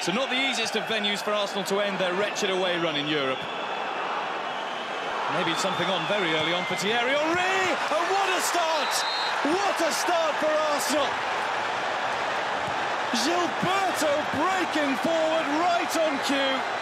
So not the easiest of venues for Arsenal to end their wretched away run in Europe. Maybe something on very early on for Thierry Henry. And what a start! What a start for Arsenal! Gilberto breaking forward right on cue.